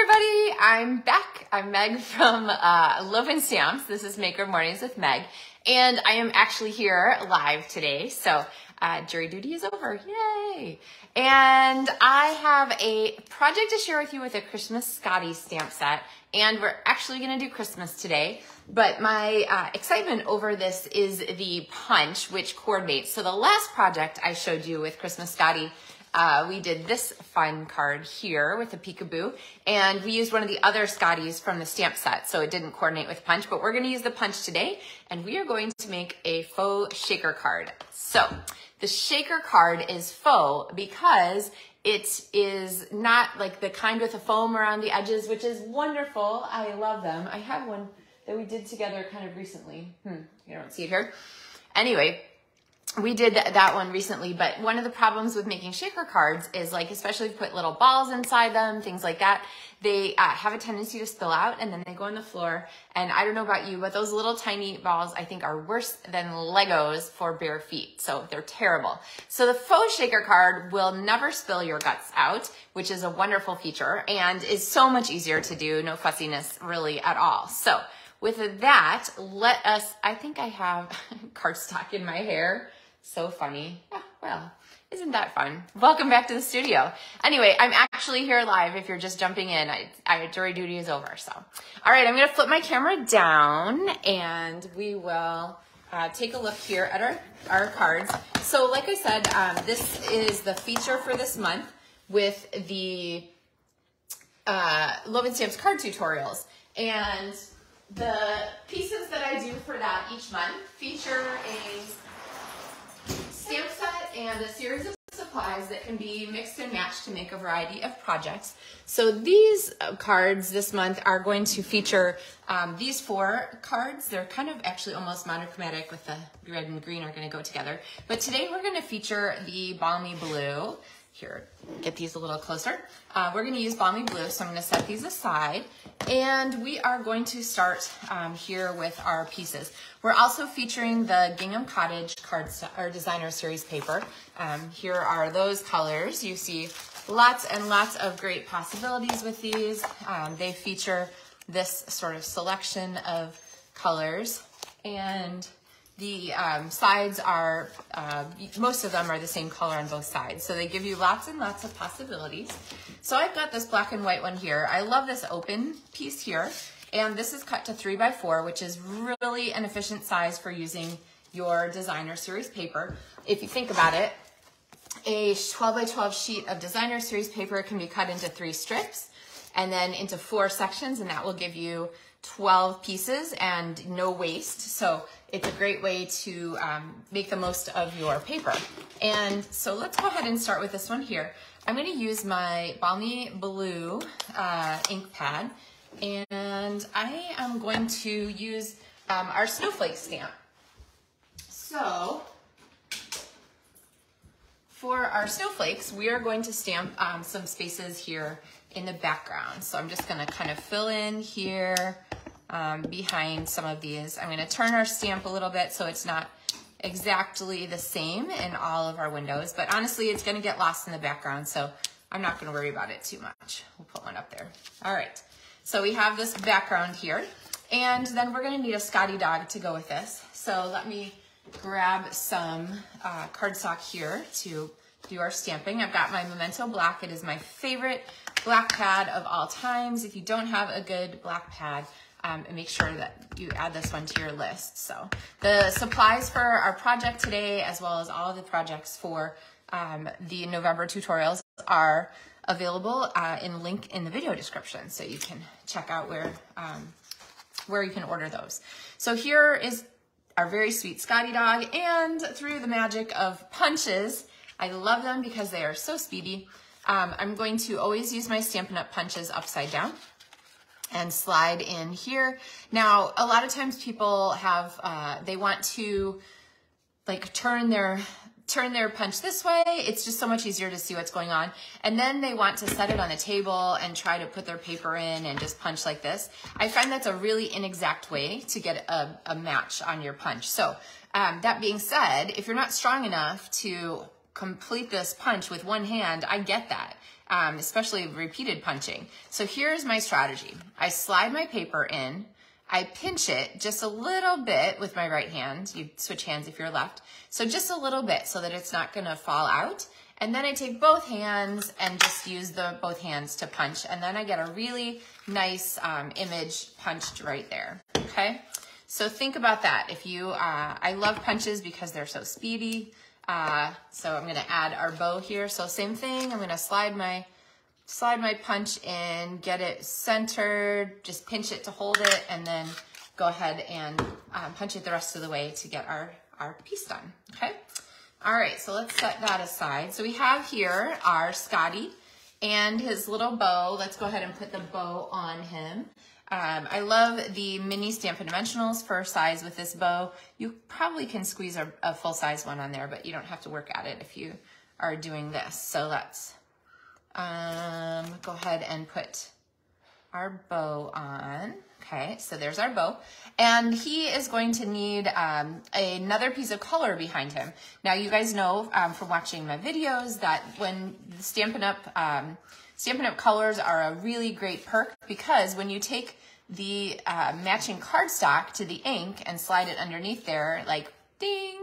everybody, I'm back. I'm Meg from uh, LovenStamps. This is Maker Mornings with Meg, and I am actually here live today. So uh, jury duty is over, yay! And I have a project to share with you with a Christmas Scottie stamp set, and we're actually going to do Christmas today. But my uh, excitement over this is the punch, which coordinates. So the last project I showed you with Christmas Scottie uh, we did this fun card here with a peekaboo, and we used one of the other Scotties from the stamp set, so it didn't coordinate with punch, but we're gonna use the punch today, and we are going to make a faux shaker card. So, the shaker card is faux because it is not like the kind with a foam around the edges, which is wonderful. I love them. I have one that we did together kind of recently. Hmm, you don't see it here. Anyway, we did that one recently, but one of the problems with making shaker cards is like, especially if you put little balls inside them, things like that, they uh, have a tendency to spill out and then they go on the floor. And I don't know about you, but those little tiny balls I think are worse than Legos for bare feet. So they're terrible. So the faux shaker card will never spill your guts out, which is a wonderful feature and is so much easier to do. No fussiness really at all. So with that, let us, I think I have cardstock in my hair. So funny. Yeah, well, isn't that fun? Welcome back to the studio. Anyway, I'm actually here live if you're just jumping in. I, I jury duty is over, so. All right, I'm gonna flip my camera down and we will uh, take a look here at our, our cards. So like I said, um, this is the feature for this month with the uh, LovenStamps card tutorials. And the pieces that I do for that each month feature a and a series of supplies that can be mixed and matched to make a variety of projects. So these uh, cards this month are going to feature um, these four cards. They're kind of actually almost monochromatic with the red and green are going to go together. But today we're going to feature the Balmy Blue. Here, get these a little closer. Uh, we're going to use Balmy Blue, so I'm going to set these aside. And we are going to start um, here with our pieces. We're also featuring the Gingham Cottage card or designer series paper. Um, here are those colors. You see lots and lots of great possibilities with these. Um, they feature this sort of selection of colors and the um, sides are, uh, most of them are the same color on both sides. So they give you lots and lots of possibilities. So I've got this black and white one here. I love this open piece here. And this is cut to three by four, which is really an efficient size for using your designer series paper. If you think about it, a 12 by 12 sheet of designer series paper can be cut into three strips and then into four sections, and that will give you 12 pieces and no waste. So it's a great way to um, make the most of your paper. And so let's go ahead and start with this one here. I'm gonna use my Balmy Blue uh, ink pad and I am going to use um, our snowflake stamp. So for our snowflakes, we are going to stamp um, some spaces here in the background. So I'm just gonna kind of fill in here um, behind some of these. I'm gonna turn our stamp a little bit so it's not exactly the same in all of our windows, but honestly, it's gonna get lost in the background, so I'm not gonna worry about it too much. We'll put one up there. All right. So we have this background here, and then we're gonna need a Scottie dog to go with this. So let me grab some uh, cardstock here to do our stamping. I've got my Memento Black. It is my favorite black pad of all times. If you don't have a good black pad, um, and make sure that you add this one to your list. So the supplies for our project today, as well as all the projects for um, the November tutorials are available uh, in link in the video description so you can check out where um, where you can order those. So here is our very sweet Scottie dog and through the magic of punches, I love them because they are so speedy. Um, I'm going to always use my Stampin' Up! punches upside down and slide in here. Now, a lot of times people have, uh, they want to like turn their turn their punch this way. It's just so much easier to see what's going on. And then they want to set it on the table and try to put their paper in and just punch like this. I find that's a really inexact way to get a, a match on your punch. So um, that being said, if you're not strong enough to complete this punch with one hand, I get that. Um, especially repeated punching. So here's my strategy. I slide my paper in, I pinch it just a little bit with my right hand. You switch hands if you're left. So just a little bit so that it's not gonna fall out. And then I take both hands and just use the both hands to punch. And then I get a really nice um, image punched right there, okay? So think about that. If you, uh, I love punches because they're so speedy. Uh, so I'm gonna add our bow here. So same thing, I'm gonna slide my slide my punch in, get it centered, just pinch it to hold it, and then go ahead and um, punch it the rest of the way to get our, our piece done, okay? All right, so let's set that aside. So we have here our Scottie and his little bow. Let's go ahead and put the bow on him. Um, I love the mini Stampin' Dimensionals for size with this bow. You probably can squeeze a, a full size one on there, but you don't have to work at it if you are doing this. So let's um, go ahead and put our bow on. Okay, so there's our bow. And he is going to need um, another piece of color behind him. Now, you guys know um, from watching my videos that when Stampin' Up! Stampin' Up! colors are a really great perk because when you take the uh, matching cardstock to the ink and slide it underneath there, like ding,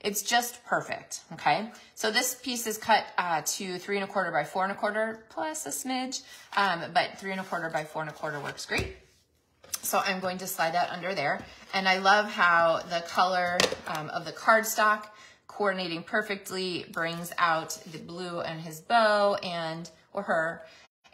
it's just perfect, okay? So this piece is cut uh, to three and a quarter by four and a quarter plus a smidge, um, but three and a quarter by four and a quarter works great. So I'm going to slide that under there. And I love how the color um, of the cardstock coordinating perfectly brings out the blue in his bow and, or her,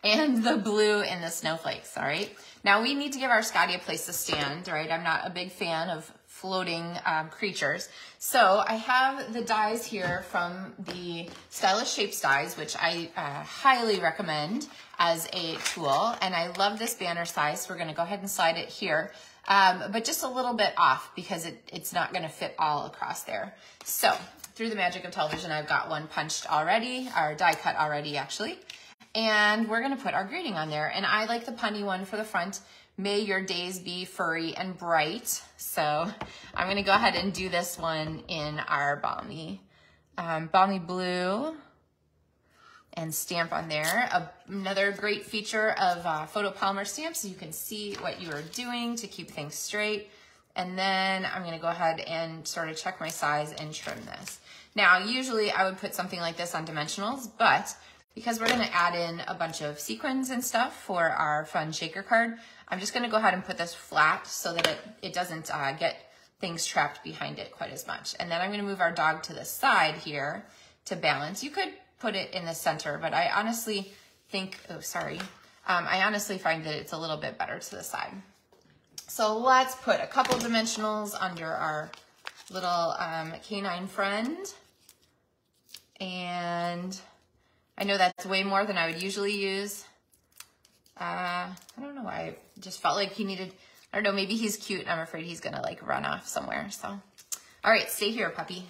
and the blue in the snowflakes, all right? Now we need to give our Scottie a place to stand, right? I'm not a big fan of floating um, creatures. So I have the dies here from the Stylish Shapes dies, which I uh, highly recommend as a tool. And I love this banner size. So we're gonna go ahead and slide it here. Um, but just a little bit off because it, it's not gonna fit all across there. So through the magic of television, I've got one punched already, or die cut already actually. And we're gonna put our greeting on there. And I like the punny one for the front May your days be furry and bright. So I'm gonna go ahead and do this one in our balmy, um, balmy blue and stamp on there. A, another great feature of uh, photopolymer stamps, you can see what you are doing to keep things straight. And then I'm gonna go ahead and sort of check my size and trim this. Now, usually I would put something like this on dimensionals, but because we're gonna add in a bunch of sequins and stuff for our fun shaker card, I'm just gonna go ahead and put this flat so that it, it doesn't uh, get things trapped behind it quite as much. And then I'm gonna move our dog to the side here to balance. You could put it in the center, but I honestly think, oh, sorry. Um, I honestly find that it's a little bit better to the side. So let's put a couple dimensionals under our little um, canine friend. And I know that's way more than I would usually use. Uh, I don't know why. I just felt like he needed, I don't know, maybe he's cute. And I'm afraid he's gonna like run off somewhere. So, all right, stay here, puppy.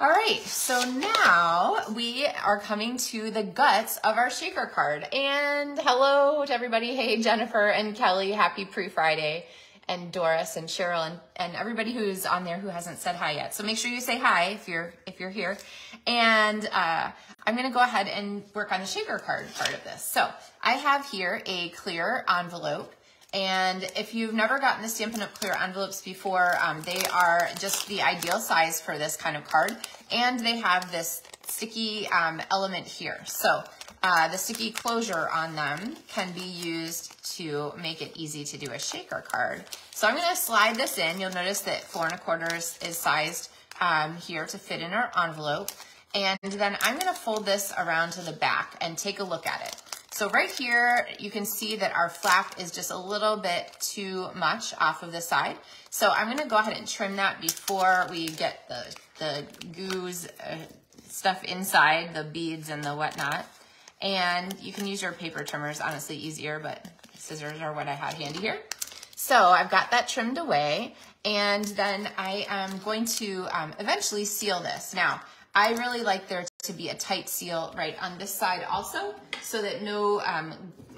All right, so now we are coming to the guts of our shaker card. And hello to everybody. Hey, Jennifer and Kelly, happy pre-Friday. And Doris and Cheryl and, and everybody who's on there who hasn't said hi yet. So make sure you say hi if you're if you're here. And uh, I'm gonna go ahead and work on the shaker card part of this. So I have here a clear envelope. And if you've never gotten the Stampin' Up! clear envelopes before, um, they are just the ideal size for this kind of card. And they have this sticky um, element here. So uh, the sticky closure on them can be used to make it easy to do a shaker card. So I'm gonna slide this in. You'll notice that four and a quarters is sized um, here to fit in our envelope. And then I'm gonna fold this around to the back and take a look at it. So right here, you can see that our flap is just a little bit too much off of the side. So I'm gonna go ahead and trim that before we get the, the goose uh, stuff inside, the beads and the whatnot. And you can use your paper trimmers, honestly easier, but scissors are what I have handy here. So I've got that trimmed away and then I am going to um, eventually seal this. Now, I really like there to be a tight seal right on this side also so that no, um,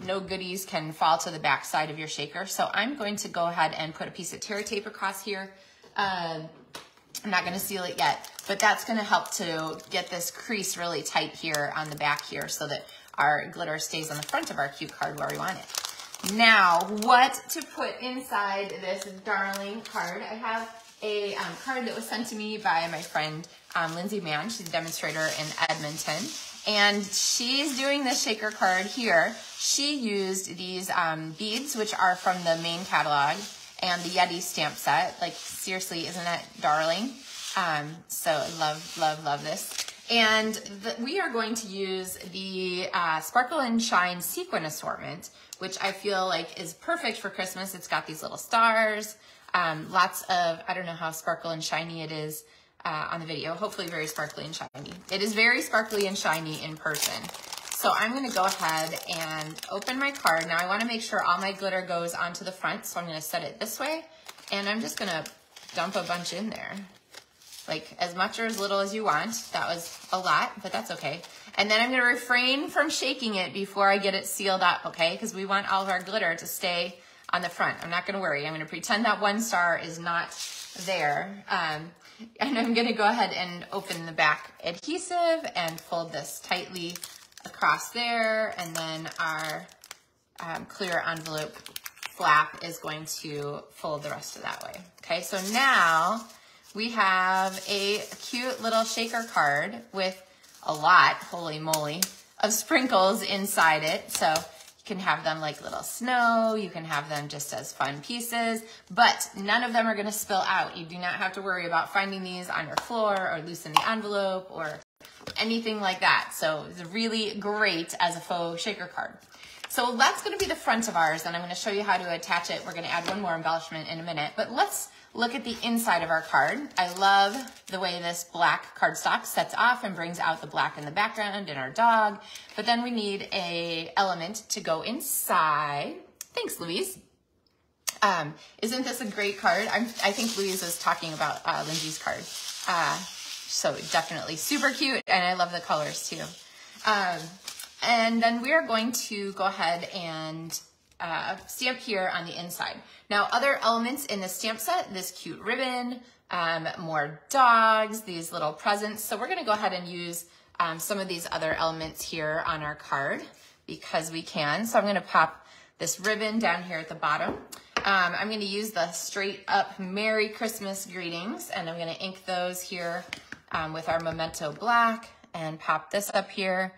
no goodies can fall to the back side of your shaker. So I'm going to go ahead and put a piece of tear tape across here. Um, I'm not gonna seal it yet, but that's gonna help to get this crease really tight here on the back here so that our glitter stays on the front of our cute card where we want it. Now, what to put inside this darling card? I have a um, card that was sent to me by my friend um, Lindsay Mann. She's a demonstrator in Edmonton. And she's doing this shaker card here. She used these um, beads, which are from the main catalog, and the Yeti stamp set. Like, seriously, isn't that darling? Um, so love, love, love this. And the, we are going to use the uh, Sparkle and Shine Sequin Assortment, which I feel like is perfect for Christmas. It's got these little stars, um, lots of, I don't know how sparkle and shiny it is uh, on the video, hopefully very sparkly and shiny. It is very sparkly and shiny in person. So I'm gonna go ahead and open my card. Now I wanna make sure all my glitter goes onto the front, so I'm gonna set it this way, and I'm just gonna dump a bunch in there like as much or as little as you want. That was a lot, but that's okay. And then I'm gonna refrain from shaking it before I get it sealed up, okay? Because we want all of our glitter to stay on the front. I'm not gonna worry. I'm gonna pretend that one star is not there. Um, and I'm gonna go ahead and open the back adhesive and fold this tightly across there. And then our um, clear envelope flap is going to fold the rest of that way. Okay, so now we have a cute little shaker card with a lot, holy moly, of sprinkles inside it. So you can have them like little snow, you can have them just as fun pieces, but none of them are gonna spill out. You do not have to worry about finding these on your floor or loose in the envelope or anything like that. So it's really great as a faux shaker card. So that's gonna be the front of ours, and I'm gonna show you how to attach it. We're gonna add one more embellishment in a minute, but let's look at the inside of our card. I love the way this black cardstock sets off and brings out the black in the background and our dog. But then we need a element to go inside. Thanks, Louise. Um, isn't this a great card? I'm, i think Louise was talking about uh, Lindsay's card. Uh, so definitely super cute, and I love the colors too. Um, and then we are going to go ahead and uh, stamp here on the inside. Now, other elements in the stamp set, this cute ribbon, um, more dogs, these little presents. So we're gonna go ahead and use um, some of these other elements here on our card because we can. So I'm gonna pop this ribbon down here at the bottom. Um, I'm gonna use the straight up Merry Christmas greetings and I'm gonna ink those here um, with our Memento Black and pop this up here.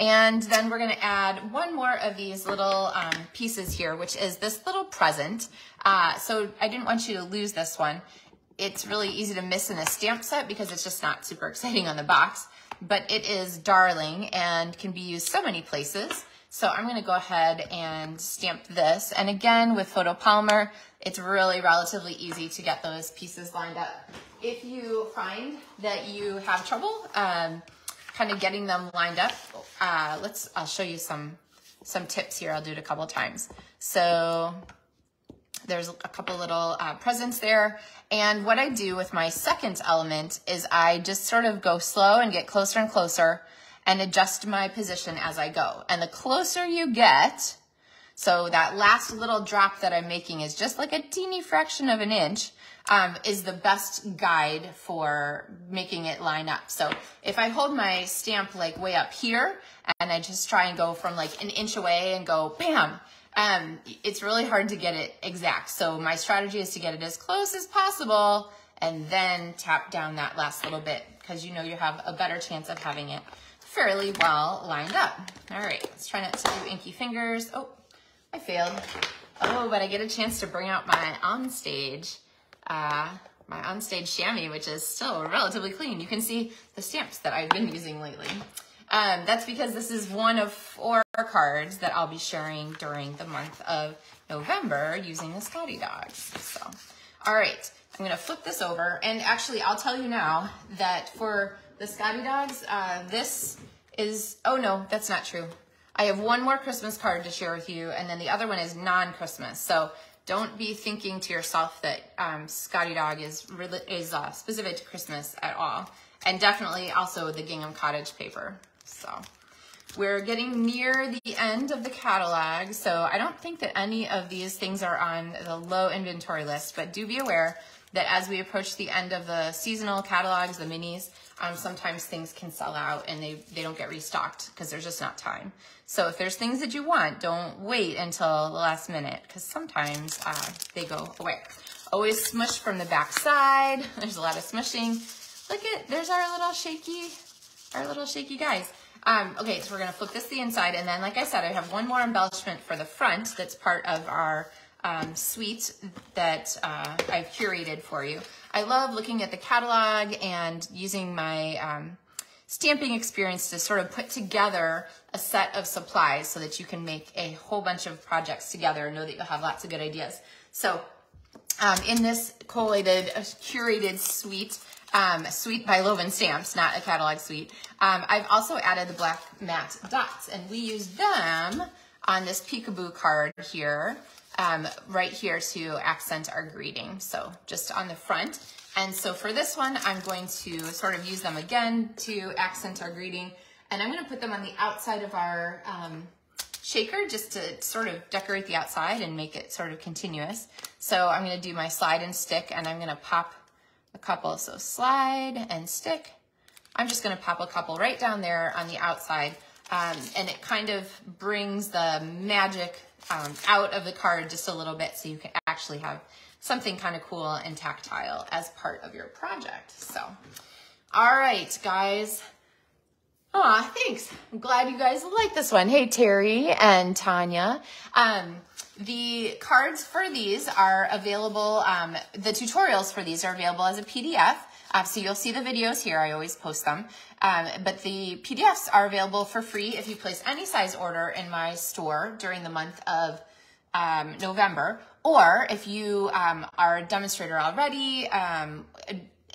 And then we're gonna add one more of these little um, pieces here, which is this little present. Uh, so I didn't want you to lose this one. It's really easy to miss in a stamp set because it's just not super exciting on the box, but it is darling and can be used so many places. So I'm gonna go ahead and stamp this. And again, with photopolymer, it's really relatively easy to get those pieces lined up. If you find that you have trouble, um, kind of getting them lined up, uh, let's, I'll show you some, some tips here. I'll do it a couple times. So there's a couple little uh, presents there. And what I do with my second element is I just sort of go slow and get closer and closer and adjust my position as I go. And the closer you get, so that last little drop that I'm making is just like a teeny fraction of an inch um, is the best guide for making it line up. So if I hold my stamp like way up here and I just try and go from like an inch away and go bam, um, it's really hard to get it exact. So my strategy is to get it as close as possible and then tap down that last little bit because you know you have a better chance of having it fairly well lined up. All right, let's try not to do inky fingers. Oh, I failed. Oh, but I get a chance to bring out my onstage uh, my onstage chamois, which is still relatively clean. You can see the stamps that I've been using lately. Um, that's because this is one of four cards that I'll be sharing during the month of November using the Scottie Dogs. So, all right, I'm gonna flip this over. And actually, I'll tell you now that for the Scottie Dogs, uh, this is, oh no, that's not true. I have one more Christmas card to share with you, and then the other one is non-Christmas. So don't be thinking to yourself that um, Scottie Dog is is uh, specific to Christmas at all. And definitely also the Gingham Cottage paper. So we're getting near the end of the catalog. So I don't think that any of these things are on the low inventory list, but do be aware that as we approach the end of the seasonal catalogs, the minis, um, sometimes things can sell out and they, they don't get restocked because there's just not time. So if there's things that you want, don't wait until the last minute because sometimes uh, they go away. Always smush from the back side. There's a lot of smushing. Look at, there's our little shaky, our little shaky guys. Um, okay, so we're gonna flip this the inside and then like I said, I have one more embellishment for the front that's part of our um, suite that uh, I've curated for you. I love looking at the catalog and using my um, stamping experience to sort of put together a set of supplies so that you can make a whole bunch of projects together and know that you'll have lots of good ideas. So um, in this collated, uh, curated suite, um, suite by Loven Stamps, not a catalog suite, um, I've also added the black matte dots and we use them on this peekaboo card here um, right here to accent our greeting. So just on the front. And so for this one, I'm going to sort of use them again to accent our greeting. And I'm gonna put them on the outside of our um, shaker just to sort of decorate the outside and make it sort of continuous. So I'm gonna do my slide and stick and I'm gonna pop a couple. So slide and stick. I'm just gonna pop a couple right down there on the outside. Um, and it kind of brings the magic um, out of the card just a little bit so you can actually have something kind of cool and tactile as part of your project. So, all right, guys. Aw, thanks. I'm glad you guys like this one. Hey, Terry and Tanya. Um, the cards for these are available, um, the tutorials for these are available as a PDF. Uh, so you'll see the videos here. I always post them. Um, but the PDFs are available for free if you place any size order in my store during the month of um, November. Or if you um, are a demonstrator already um,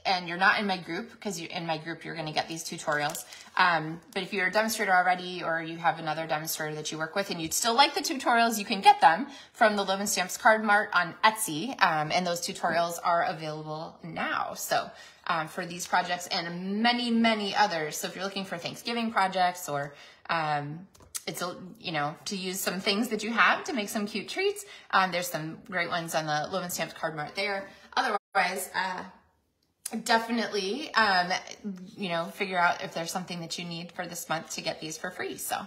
and you're not in my group, because you in my group you're going to get these tutorials. Um, but if you're a demonstrator already or you have another demonstrator that you work with and you'd still like the tutorials, you can get them from the Loven Stamps Card Mart on Etsy. Um, and those tutorials are available now. So um, for these projects and many, many others. So if you're looking for Thanksgiving projects or um, it's, a, you know, to use some things that you have to make some cute treats, um, there's some great ones on the Loven Stamps Card Mart there. Otherwise, uh, definitely, um, you know, figure out if there's something that you need for this month to get these for free. So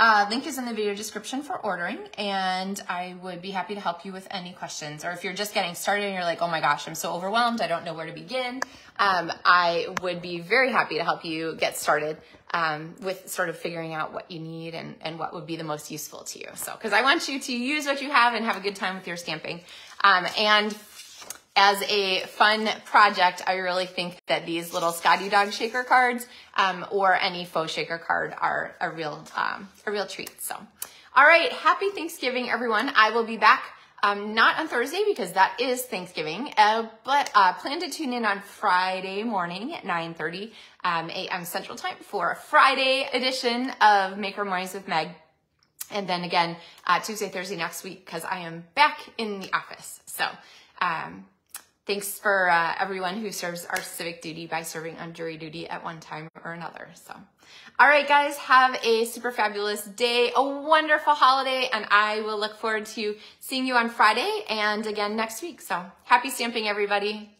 uh, link is in the video description for ordering, and I would be happy to help you with any questions. Or if you're just getting started and you're like, oh my gosh, I'm so overwhelmed, I don't know where to begin, um, I would be very happy to help you get started um, with sort of figuring out what you need and, and what would be the most useful to you. So, because I want you to use what you have and have a good time with your stamping. Um, and as a fun project, I really think that these little Scottie Dog shaker cards um, or any faux shaker card are a real um, a real treat. So, all right, happy Thanksgiving, everyone. I will be back um, not on Thursday because that is Thanksgiving, uh, but uh, plan to tune in on Friday morning at 9:30 um, a.m. Central Time for a Friday edition of Maker Mornings with Meg. And then again, uh, Tuesday, Thursday next week because I am back in the office. So, um, Thanks for uh, everyone who serves our civic duty by serving on jury duty at one time or another. So, all right, guys, have a super fabulous day, a wonderful holiday, and I will look forward to seeing you on Friday and again next week. So, happy stamping, everybody.